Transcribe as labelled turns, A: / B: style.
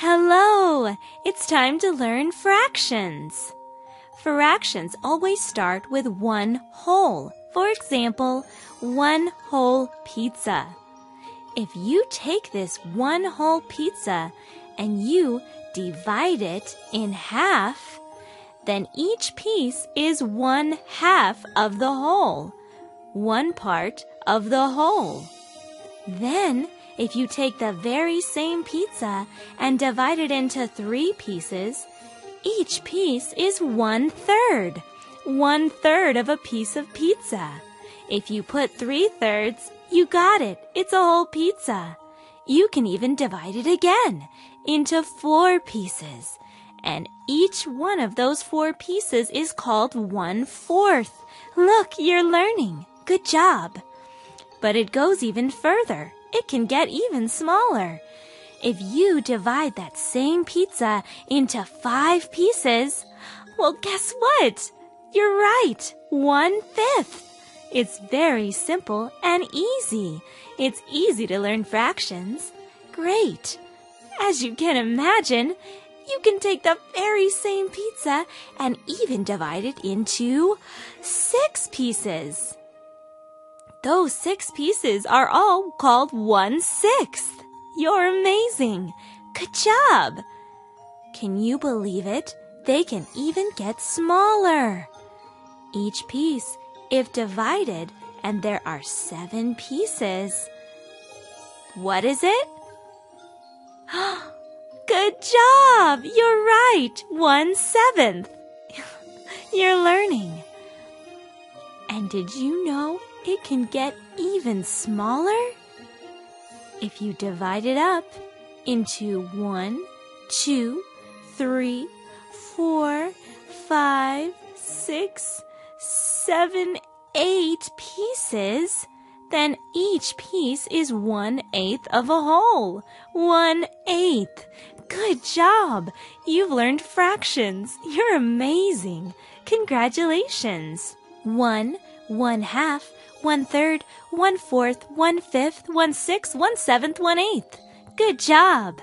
A: Hello! It's time to learn fractions. Fractions always start with one whole. For example, one whole pizza. If you take this one whole pizza and you divide it in half, then each piece is one half of the whole, one part of the whole. Then if you take the very same pizza and divide it into three pieces, each piece is one third. One third of a piece of pizza. If you put three thirds, you got it. It's a whole pizza. You can even divide it again into four pieces. And each one of those four pieces is called one fourth. Look, you're learning. Good job. But it goes even further it can get even smaller. If you divide that same pizza into five pieces, well, guess what? You're right. One fifth. It's very simple and easy. It's easy to learn fractions. Great. As you can imagine, you can take the very same pizza and even divide it into six pieces. Those six pieces are all called one sixth. You're amazing. Good job. Can you believe it? They can even get smaller. Each piece, if divided, and there are seven pieces. What is it? Good job! You're right! One seventh. You're learning. And did you know it can get even smaller? If you divide it up into one, two, three, four, five, six, seven, eight pieces, then each piece is one eighth of a whole. One eighth. Good job! You've learned fractions. You're amazing. Congratulations. One, one half, one third, one fourth, one fifth, one sixth, one seventh, one eighth. Good job!